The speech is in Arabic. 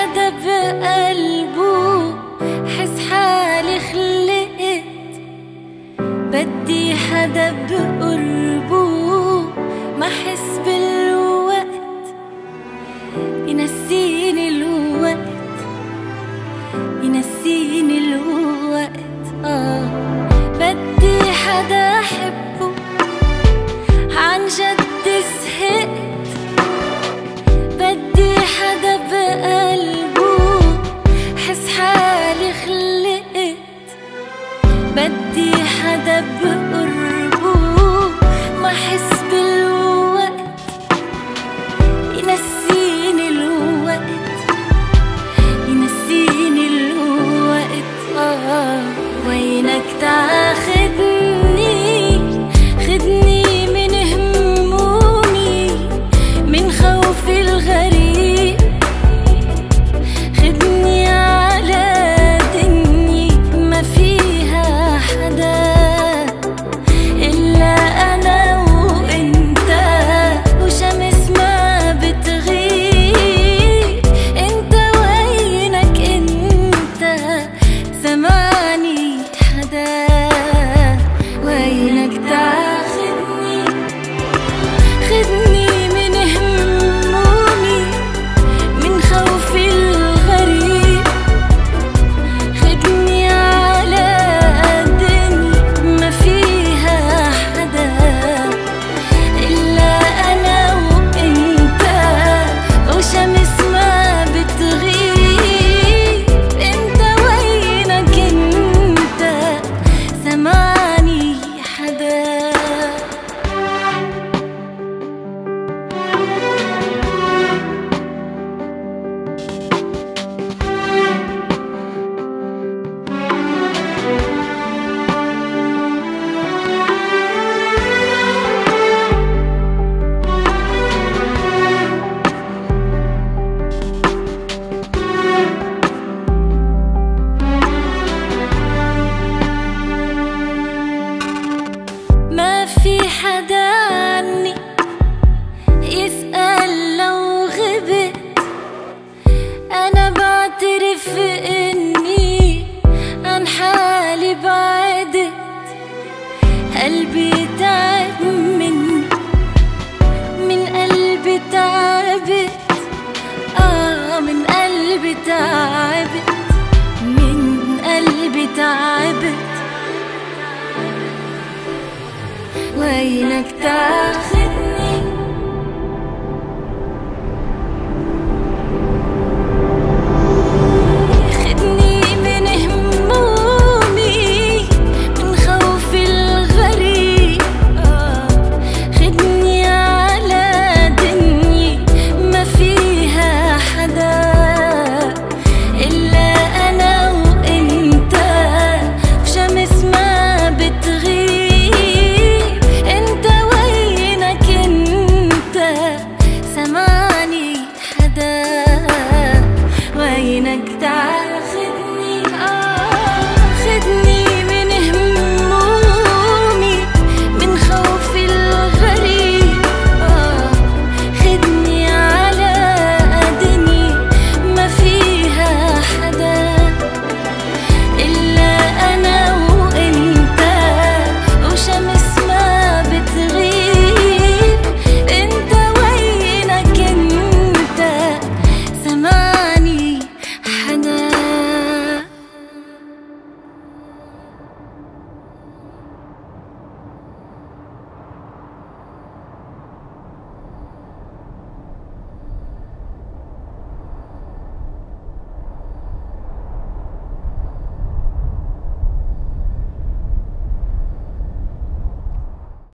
حدا بقلبه حس حالي خلقت. بدي حدا بقربه ما حس بالوقت. ينسيني بدي حدا بقربه ما حس kita في إني عن حالي بعدت. قلبي تعب مني من قلبي تعبت. آه من قلبي تعبت. من قلبي تعبت. وينك تاخدني